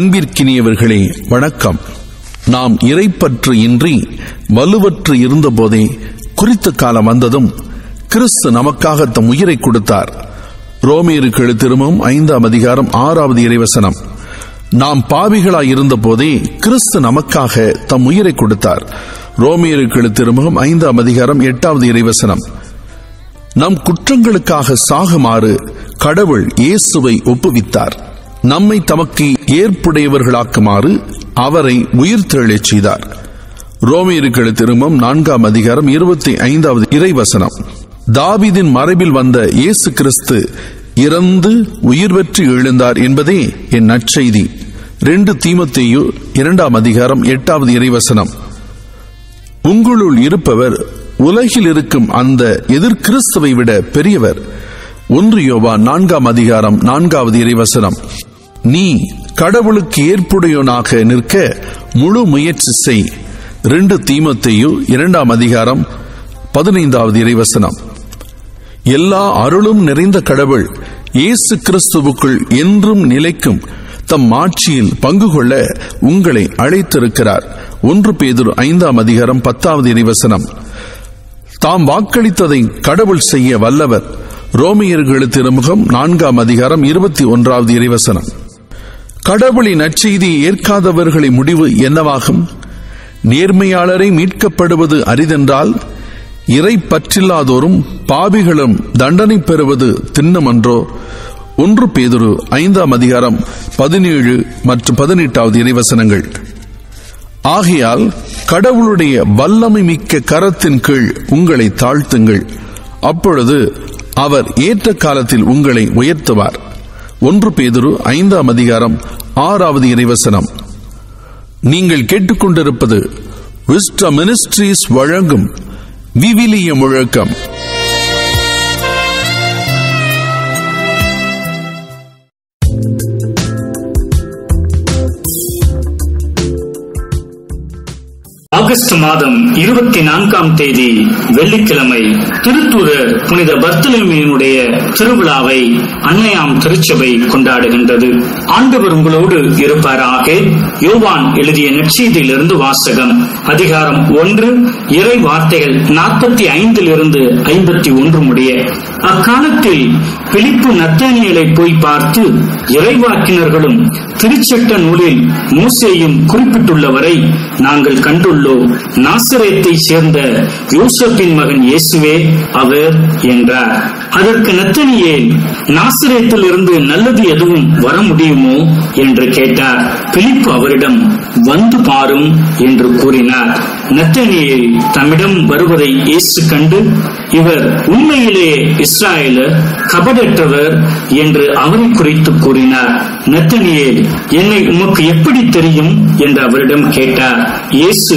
அன்பிற்கினியவர்களே வணக்கம். நாம் இறைப்பற்று இன்றி வலுவற்று இருந்தபோதே குறித்த காலம் வந்ததும் கிறிஸ்து நமக்காக தம் உயிரை கொடுத்தார். ரோமியருக்கு எழுத்திருமும் ஐந்தாம் அதிகாரம் ஆறாவது இறைவசனம். நாம் பாவிகளாய் இருந்தபோதே கிறிஸ்து நமக்காக தம் உயிரை கொடுத்தார். ரோமியருக்கு எழுத்திருமுகம் ஐந்தாம் அதிகாரம் எட்டாவது இறைவசனம். நம் குற்றங்களுக்காக சாகுமாறு கடவுள் இயேசுவை ஒப்புவித்தார். நம்மை தமக்கு ஏற்புடையவர்களாக்குமாறு அவரை உயிர் தெழச் செய்தார். ரோமியர்கள் திரும்பம் நான்காம் அதிகாரம் இருபத்தி ஐந்தாவது இறைவசனம். தாவிதின் மறைவில் வந்த இயேசு கிறிஸ்து இறந்து உயிர் பெற்று எழுந்தார் என்பதே என் நற்செய்தி. ரெண்டு தீமத்தேயு இரண்டாம் அதிகாரம் எட்டாவது இறைவசனம். உங்களுள் இருப்பவர் உலகில் இருக்கும் அந்த எதிர்கிறிஸ்துவை விட பெரியவர். ஒன்று யோவா நான்காம் அதிகாரம் நான்காவது இறைவசனம். நீ கடவுளுக்கு ஏற்புடையவனாக நிற்க முழு முயற்சி செய். ரெண்டு தீமத்தையும் இரண்டாம் அதிகாரம் பதினைந்தாவது இறைவசனம். எல்லா அருளும் நிறைந்த கடவுள் இயேசு கிறிஸ்துவுக்குள் என்றும் நிலைக்கும். தம் ஆட்சியில் பங்கு கொள்ள உங்களை அழைத்திருக்கிறார். ஒன்று பேதுரு ஐந்தாம் அதிகாரம் பத்தாவது இறைவசனம். தாம் வாக்களித்ததை கடவுள் செய்ய வல்லவர். ரோமியர்களுக்கு திருமுகம் நான்காம் அதிகாரம் இருபத்தி ஒன்றாவது இறைவசனம். கடவுளின் நற்செய்தியை ஏற்காதவர்களின் முடிவு என்னவாகும்? நேர்மையாளரை மீட்கப்படுவது அரிதென்றால் இறை பற்றில்லாதோரும் பாவிகளும் தண்டனை பெறுவது திண்ணமன்றோ ஒன்று பேதுரு ஐந்தாம் அதிகாரம் பதினேழு மற்றும் பதினெட்டாவது இறைவசனங்கள். ஆகையால் கடவுளுடைய வல்லமை மிக்க கரத்தின் கீழ் உங்களை தாழ்த்துங்கள். அப்பொழுது அவர் ஏற்ற காலத்தில் உங்களை உயர்த்துவார். ஒன்று பேதுரு ஐந்தாம் அதிகாரம் ஆறாவது இறைவசனம். நீங்கள் கேட்டுக்கொண்டிருப்பது விஸ்ட மினிஸ்ட்ரீஸ் வழங்கும் விவிலிய முழக்கம். ஆகஸ்ட் மாதம் இருபத்தி நான்காம் தேதி வெள்ளிக்கிழமை திருத்தூர புனித பர்த்தலமையினுடைய திருவிழாவை அன்னையாம் திருச்சபை கொண்டாடுகின்றது. ஆண்டவர் உங்களோடு இருப்பாராக. யோவான் எழுதிய நற்செய்தியிலிருந்து வாசகம். அதிகாரம் ஒன்று இறை வார்த்தைகள் நாற்பத்தி ஐந்தில் இருந்து ஐம்பத்தி ஒன்று முடிய. அக்காலத்தில் பிலிப்பு நத்தானியலை போய் பார்த்து இறைவாக்கினர்களும் திருச்சட்ட நூலில் மூசையும் குறிப்பிட்டுள்ளவரை நாங்கள் கண்டுள்ளோம். நாசரேத்தை சேர்ந்த யூசப்பின் மகன் இயேசுவே அவர் என்றார். அதற்கு நத்தனியேல் நாசரேத்தில் இருந்து நல்லது எதுவும் வர முடியுமோ என்று கேட்டார். பிலிப்பு அவரிடம் வந்து பாரும் என்று கூறினார். நத்தனியேல் தம்மிடம் வருவதை இயேசு கண்டு இவர் உண்மையிலே இஸ்ராயலர் கபடற்றவர் என்று அவரை குறித்து கூறினார். நத்தனியேல் என்னை உமக்கு எப்படி தெரியும்? என்று அவரிடம் கேட்டார். இயேசு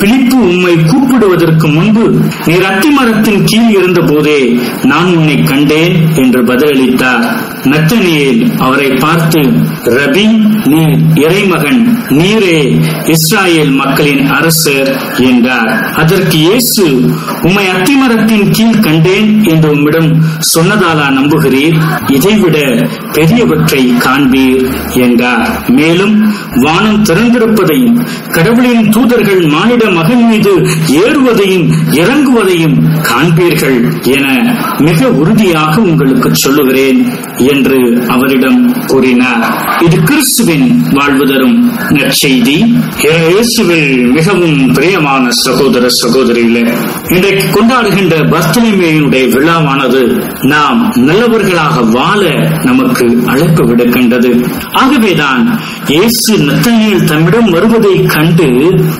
பிலிப்பு உம்மை கூப்பிடுவதற்கு முன்பு நீர் அத்தி மரத்தின் கீழ் இருந்த போதே நான் உன்னை கண்டேன் என்று பதிலளித்தார். நத்தனியேல் அவரை பார்த்து ரபி நீர் இறைமகன் நீரே இஸ்ராயேல் மக்களின் அரசர் என்றார். அதற்கு இயேசு உம்மை அத்திமரத்தின் கீழ் கண்டேன் என்று உம்மிடம் சொன்னதாலா நம்புகிறீர்? இதைவிட பெரியவற்றை காண்பீர் என்றார். மேலும் வானம் திறந்திருப்பதையும் கடவுளின் தூதர்கள் மானிட மகன் மீது ஏறுவதையும் இறங்குவதையும் காண்பீர்கள் என மிக உறுதியாக உங்களுக்கு சொல்லுகிறேன் என்று அவரிடம் கூறினார். இது கிறிஸ்துவின் வாழ்வு தரும் நற்செய்தி. இயேசுவில் மிகவும் பிரியமான சகோதர சகோதரிகளே இன்றைக்கு கொண்டாடுகின்ற பர்த்தலிமையினுடைய விழாவானது நாம் நல்லவர்களாக வாழ நமக்கு அழைப்பு விடுக்கின்றது. ஆகவேதான் இயேசு நத்தனியில் தம்மிடம் வருவதை கண்டு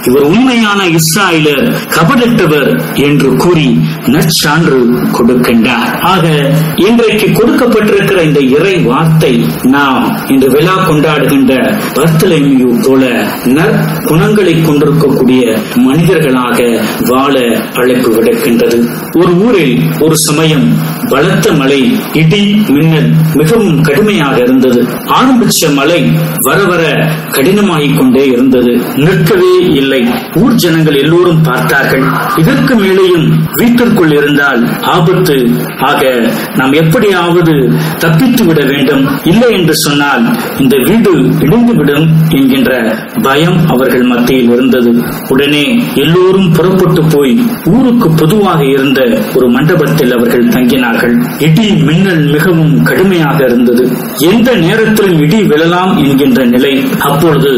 இவர் உண்மையான இஸ்ராயலர் கபடற்றவர் என்று கூறி நற்சான்று கொடுக்கின்றார். ஆக இன்றைக்கு கொடுக்கப்பட்டிருக்கிற இந்த இறை வார்த்தை நாம் இந்த விழா கொண்டாடுகின்ற பர்த்தலைமியூ போல நற்குணங்களை கொண்டிருக்கக்கூடிய மனிதர்களாக வாழ அழைப்பு விடுக்கின்றது. ஒரு ஊரில் ஒரு சமயம் பலத்த மழை இடி மின்னல் மிகவும் கடுமையாக இருந்தது. ஆரம்பிச்ச மழை வர வர கடினமாகிக் கொண்டே இருந்தது. நிற்கவே இல்லை. ஊர்ஜ ஜனங்கள் எல்லோரும் பார்த்தார்கள். இதற்கு மேலேயும் வீட்டிற்குள் இருந்தால் ஆபத்து. ஆக நாம் எப்படியாவது தப்பித்து விட வேண்டும். இல்லை என்று சொன்னால் இந்த வீடு இடிந்துவிடும் என்கின்ற பயம் அவர்கள் மத்தியில் இருந்தது. உடனே எல்லோரும் புறப்பட்டு போய் ஊருக்கு பொதுவாக இருந்த ஒரு மண்டபத்தில் அவர்கள் தங்கினார்கள். இடி மின்னல் மிகவும் கடுமையாக இருந்தது. எந்த நேரத்திலும் இடி விழலாம் என்கின்ற நிலை. அப்பொழுது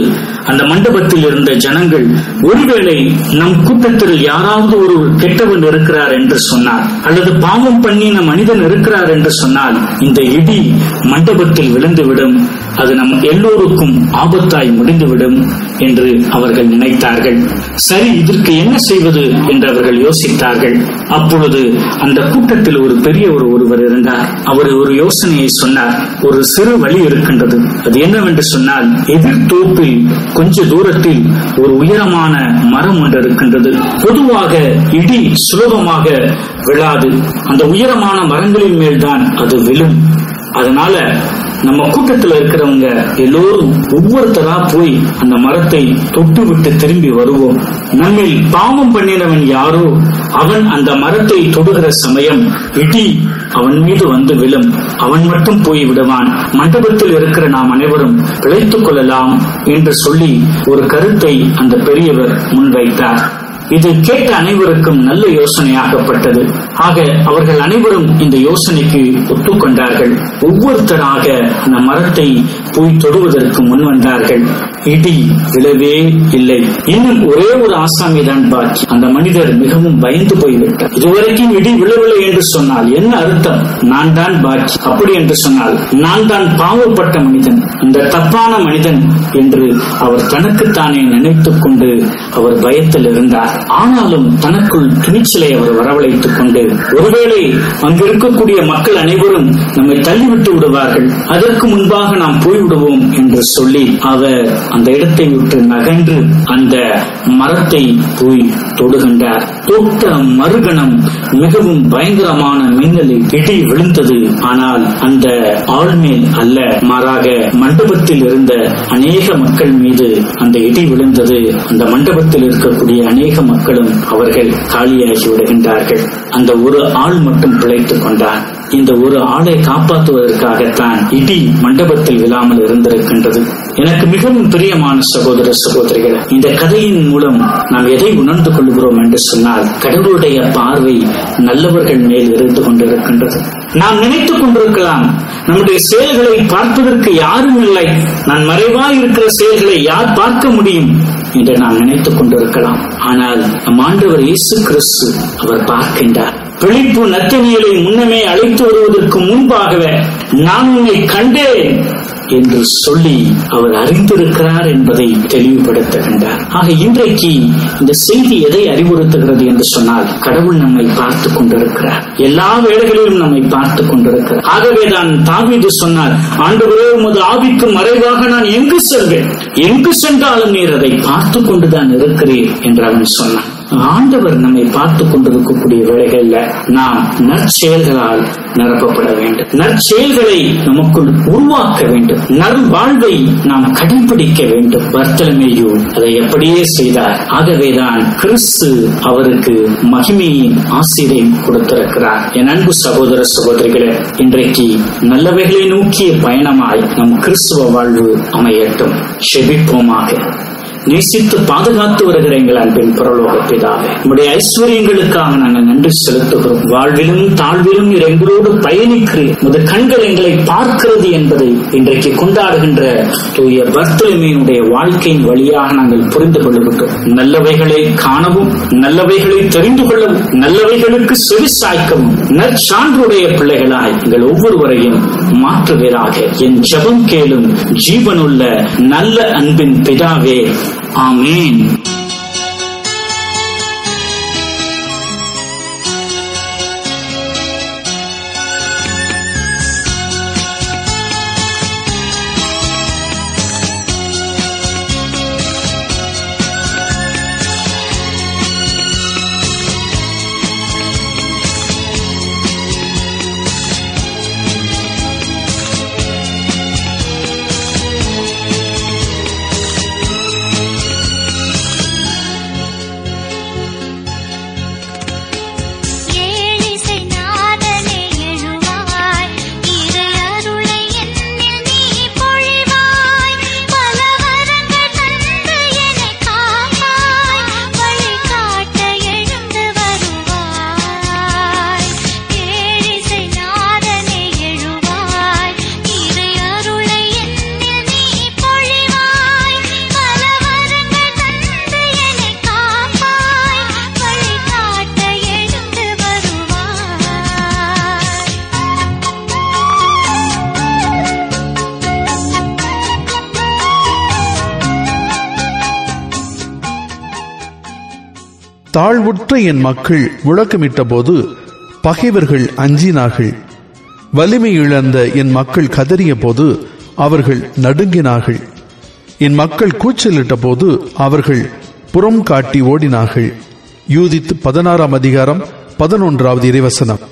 அந்த மண்டபத்தில் இருந்த ஜனங்கள் ஒருவேளை நம் கூட்டத்தில் யாராவது ஒரு கெட்டவன் இருக்கிறார் என்று சொன்னார் அல்லது பாவம் பண்ணின மனிதன் இருக்கிறார் என்று சொன்னால் இந்த இடி மண்டபத்தில் விழுந்துவிடும். அது நம் எல்லோருக்கும் ஆபத்தாய் முடிந்துவிடும் என்று அவர்கள் நினைத்தார்கள். சரி இதற்கு என்ன செய்வது என்று அவர்கள் யோசித்தார்கள். அப்பொழுது அந்த கூட்டத்தில் ஒரு பெரியவர் ஒருவர் இருந்தார். அவர் ஒரு யோசனையை சொன்னார். ஒரு சிறு வழி இருக்கின்றது. அது என்னவென்று சொன்னால் எதிர்த்தோப்பில் கொஞ்ச தூரத்தில் ஒரு உயரமான மரம் ஒன்று இருக்கின்றது பொதுவாக இடி சுலபமாக விழாது. அந்த உயரமான மரங்களின் மேல்தான் அது விழும். அதனால நம்ம கூட்டத்தில் இருக்கிறவங்க எல்லோரும் ஒவ்வொருத்தரா போய் அந்த மரத்தை தொட்டு விட்டு திரும்பி வருவோம். நம்மில் பாவம் பண்ணினவன் யாரோ அவன் அந்த மரத்தை தொடுகிற சமயம் இடி அவன் மீது வந்து விழும். அவன் மட்டும் போய் விடுவான். மண்டபத்தில் இருக்கிற நாம் அனைவரும் பிழைத்துக் கொள்ளலாம் என்று சொல்லி ஒரு கருத்தை அந்த பெரியவர் முன்வைத்தார். இது கேட்ட அனைவருக்கும் நல்ல யோசனையாகப்பட்டது ஆக அவர்கள் அனைவரும் இந்த யோசனைக்கு ஒத்துக்கொண்டார்கள். ஒவ்வொருத்தராக அந்த மரத்தை போய் தொடுவதற்கு முன் வந்தார்கள். இடி விழவே இல்லை. இன்னும் ஒரே ஒரு ஆசாமி தான் பாக்கி. அந்த மனிதர் மிகவும் பயந்து போய்விட்டார். இதுவரைக்கும் இடி விழவில்லை என்று சொன்னால் என்ன அர்த்தம்? நான் தான் பாக்கி. அப்படி என்று சொன்னால் நான் தான் பாவப்பட்ட மனிதன். இந்த தப்பான மனிதன் என்று அவர் தனக்குத்தானே நினைத்துக் கொண்டு அவர் பயத்தில் இருந்தார். ஆனாலும் தனக்குள் துணிச்சலை அவர் வரவழைத்துக் கொண்டு ஒருவேளை அங்கிருக்கக்கூடிய மக்கள் அனைவரும் நம்மை தள்ளிவிட்டு விடுவார்கள் அதற்கு முன்பாக நாம் போய்விடுவோம் என்று சொல்லி அவர் அந்த இடத்தை விட்டு நகன்று அந்த மரத்தை போய் தொடுகின்றார். தொட்ட மறுகணம் மிகவும் பயங்கரமான மின்னலில் இடி விழுந்தது. ஆனால் அந்த ஆள்மேல் அல்ல மாறாக மண்டபத்தில் இருந்த அநேக மக்கள் மீது அந்த இடி விழுந்தது. அந்த மண்டபத்தில் இருக்கக்கூடிய அநேக மக்களும் அவர்கள் காலியாகி விடுகின்றார்கள். அந்த ஒரு ஆள் மட்டும் பிழைத்துக் கொண்டார் இந்த ஒரு ஆளை காப்பாற்றுவதற்காகத்தான் இடி மண்டபத்தில் விழாமல் இருந்திருக்கின்றது. எனக்கு மிகவும் பிரியமான சகோதர சகோதரிகள் இந்த கதையின் மூலம் நாம் எதை உணர்ந்து கொள்கிறோம் என்று சொன்னால் கடவுளுடைய பார்வை நல்லவர்கள் மேல் இருந்து கொண்டிருக்கின்றது. நாம் நினைத்துக் கொண்டிருக்கலாம் நம்முடைய செயல்களை பார்ப்பதற்கு யாரும் இல்லை. நான் மறைவாய் இருக்கிற செயல்களை யார் பார்க்க முடியும் என்று நாம் நினைத்துக் கொண்டிருக்கலாம். ஆனால் நம் ஆண்டவர் இயேசு கிறிஸ்து அவர் பார்க்கின்றார். பிழிப்பு நத்தினியலை முன்னமே அழைத்து வருவதற்கு முன்பாகவே நான் உன்னை கண்டேன். என்று சொல்லி அவர் அறிந்திருக்கிறார் என்பதை தெளிவுபடுத்துகின்றார். ஆக இன்றைக்கு இந்த செய்தி எதை அறிவுறுத்துகிறது என்று சொன்னால் கடவுள் நம்மை பார்த்துக் கொண்டிருக்கிறார். எல்லா வேளைகளிலும் நம்மை பார்த்துக் கொண்டிருக்கிறார். ஆகவேதான் தாவீது சொன்னார் ஆண்டுகளோ உமது ஆவிக்கு மறைவாக நான் எங்கு செல்வேன்? எங்கு சென்றாலும் நீர் அதை பார்த்துக் கொண்டுதான் இருக்கிறேன் என்று அவன் சொன்னான் ஆண்டவர் நம்மை பார்த்துக் கொண்டிருக்கக்கூடிய வேலைகள்ல நாம் நற்செயல்களால் நிரப்பப்பட வேண்டும். நற்செயல்களை நமக்குள் உருவாக்க வேண்டும். நல்வாழ்வை நாம் கடைபிடிக்க வேண்டும். வர்த்தலமையோ அதை எப்படியே செய்தார். ஆகவேதான் கிறிஸ்து அவருக்கு மகிமையின் ஆசிரியம் கொடுத்திருக்கிறார். என் அன்பு சகோதர சகோதரிகளே இன்றைக்கு நல்லவைகளை நோக்கிய பயணமாய் நம் கிறிஸ்துவ வாழ்வு அமையட்டும். செபிப்போமாக. நேசித்து பாதுகாத்து வருகிற எங்கள் அன்பின் பரலோக பிதாவே. உடைய ஐஸ்வர்யங்களுக்காக நாங்கள் நன்றி செலுத்துகிறோம். வாழ்விலும் தாழ்விலும் எங்களோடு பயணிக்கிறேன் உமது கண்கள் எங்களை பார்க்கிறது என்பதை இன்றைக்கு கொண்டாடுகின்ற தூய பர்த்தலமையினுடைய வாழ்க்கையின் வழியாக நாங்கள் புரிந்து கொள்ளுகின்றோம் நல்லவைகளை காணவும் நல்லவைகளை தெரிந்து கொள்ளவும் நல்லவைகளுக்கு செவி சாய்க்கவும் நற்சான்றுடைய பிள்ளைகளாய் எங்கள் ஒவ்வொருவரையும் மாற்றுவீராக. என் ஜெபம் கேளும் ஜீவனுள்ள நல்ல அன்பின் பிதாவே Amen. தாழ்வுற்ற என் மக்கள் முழக்கமிட்ட போது பகைவர்கள் அஞ்சினார்கள். வலிமை இழந்த என் மக்கள் கதறிய போது அவர்கள் நடுங்கினார்கள். என் மக்கள் கூச்சலிட்ட போது அவர்கள் புறம் காட்டி ஓடினார்கள். யூதித்து பதினாறாம் அதிகாரம் பதினொன்றாவது இறைவசனம்.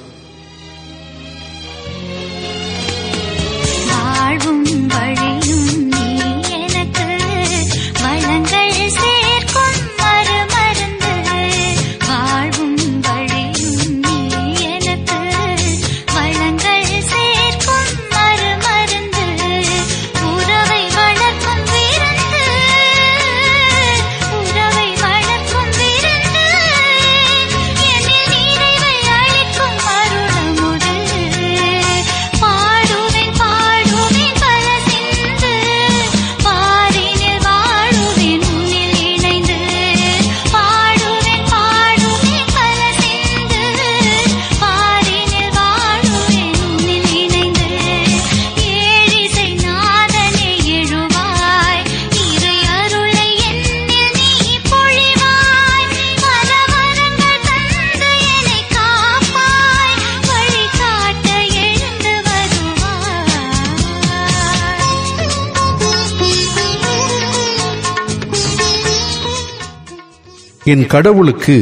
என் கடவுளுக்கு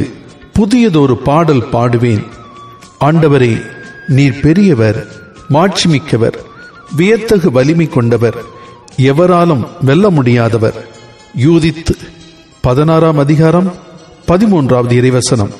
புதியதொரு பாடல் பாடுவேன். ஆண்டவரே நீர் பெரியவர் மாட்சிமிக்கவர் வியத்தகு வலிமை கொண்டவர் எவராலும் வெல்ல முடியாதவர். யூதித்து பதினாறாம் அதிகாரம் பதிமூன்றாவது இறைவசனம்.